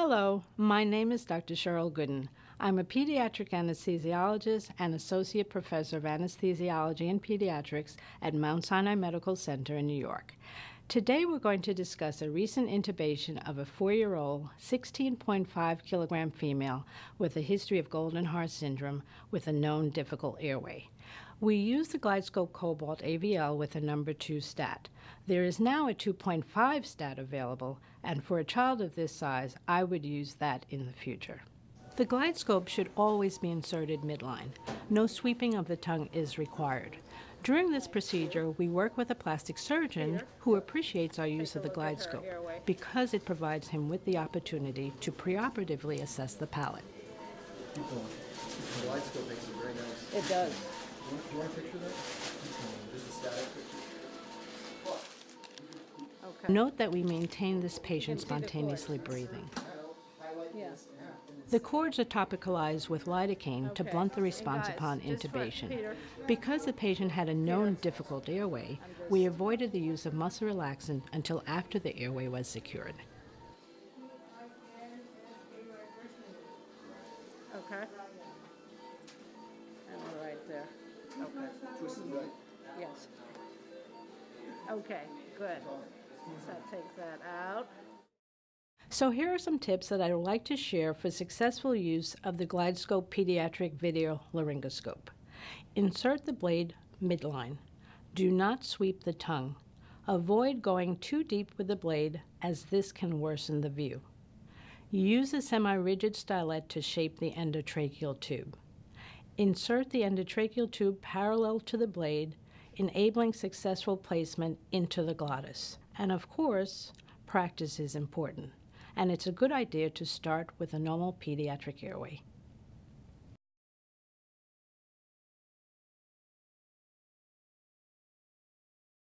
Hello, my name is Dr. Cheryl Gooden. I'm a pediatric anesthesiologist and associate professor of anesthesiology and pediatrics at Mount Sinai Medical Center in New York. Today we're going to discuss a recent intubation of a four year old, 16.5 kilogram female with a history of Goldenhar syndrome with a known difficult airway. We use the GlideScope Cobalt AVL with a number 2 stat. There is now a 2.5 stat available, and for a child of this size, I would use that in the future. The GlideScope should always be inserted midline. No sweeping of the tongue is required. During this procedure, we work with a plastic surgeon who appreciates our use of the GlideScope because it provides him with the opportunity to preoperatively assess the palate. The GlideScope makes it very nice. It does. Do you want- do you want a picture of that? Just a static picture? Note that we maintain this patient spontaneously breathing. The cords are topicalized with lidocaine to blunt the response upon intubation. Because the patient had a known difficult airway, we avoided the use of muscle relaxant until after the airway was secured. Okay. And we're right there. Okay. Twist it right. Yes. Okay, good. So take that out. So here are some tips that I would like to share for successful use of the GlideScope Pediatric Video Laryngoscope. Insert the blade midline. Do not sweep the tongue. Avoid going too deep with the blade as this can worsen the view. Use a semi-rigid stylet to shape the endotracheal tube. Insert the endotracheal tube parallel to the blade, enabling successful placement into the glottis. And of course, practice is important and it's a good idea to start with a normal pediatric airway.